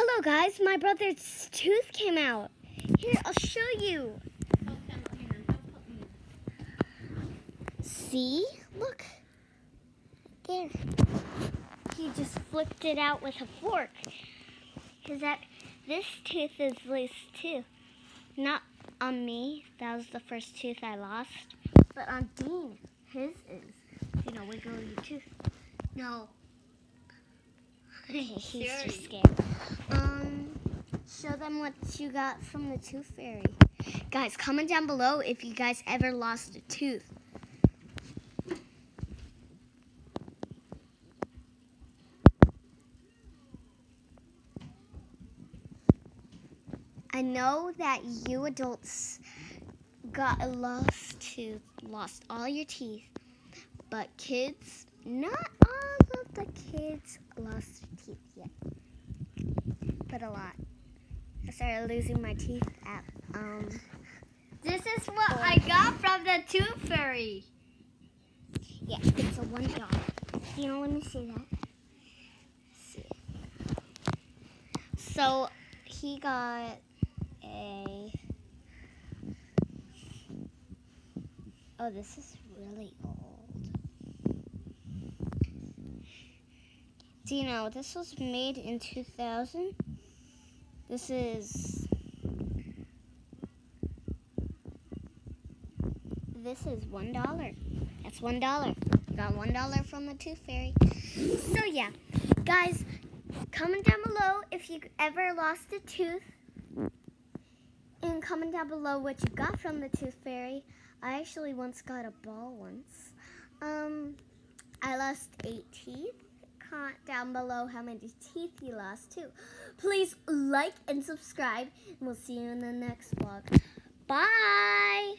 Hello, guys. My brother's tooth came out. Here, I'll show you. See? Look. There. He just flipped it out with a fork. Cause that this tooth is loose too. Not on me. That was the first tooth I lost. But on Dean, his is. You know, wiggle your tooth. No. He's just scared. Um, show them what you got from the tooth fairy. Guys, comment down below if you guys ever lost a tooth. I know that you adults got a lost tooth, lost all your teeth, but kids, not all the kids lost their teeth yet, but a lot. I started losing my teeth at um. This is what I got from the tooth fairy. Yeah, it's a one dollar. You know, let me see that. see. So he got a. Oh, this is really old. Know this was made in 2000? This is. This is one dollar. That's one dollar. Got one dollar from the Tooth Fairy. So yeah, guys, comment down below if you ever lost a tooth, and comment down below what you got from the Tooth Fairy. I actually once got a ball once. Um, I lost eight teeth comment down below how many teeth you lost too. Please like and subscribe. And we'll see you in the next vlog. Bye!